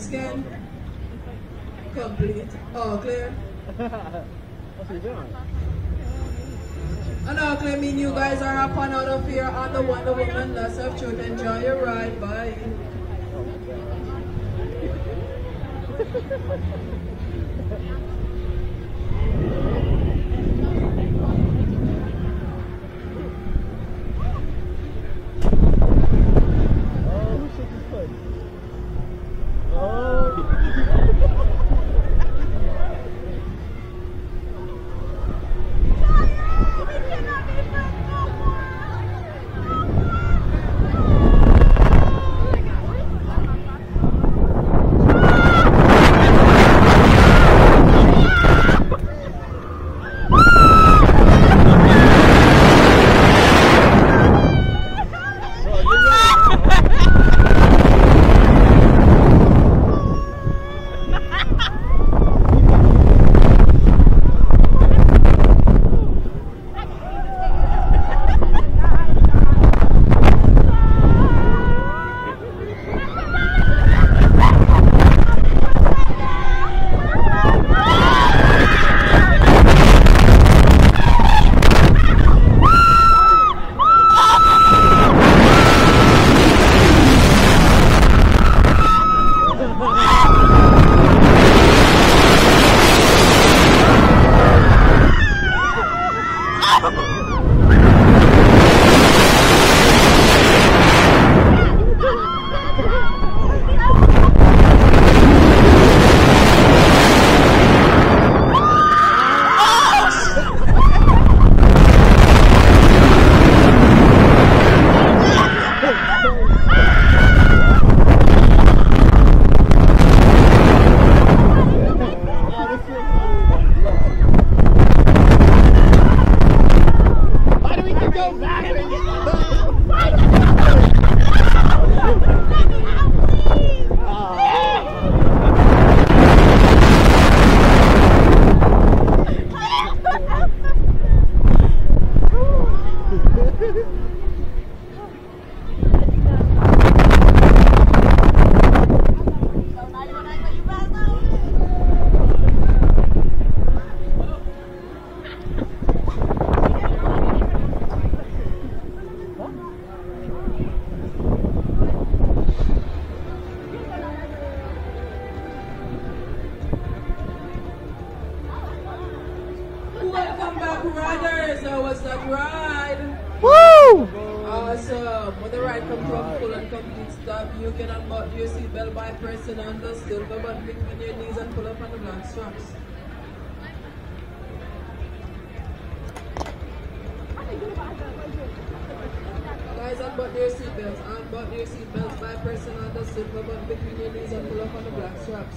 Scan. Complete. All clear. What's he doing? Oh, and all claiming you guys are up and out of here on the Wonder Woman Lasso of Truth. Enjoy your ride. Bye. riders. How was that ride? Woo! Awesome. When the ride comes from full and complete stop, you can unbutton your seatbelt by pressing on the silver button between your knees and pull up on the black straps. Guys, unbutton your seatbelts. Unbutton your seatbelts by pressing on the silver button between your knees and pull up on the black straps.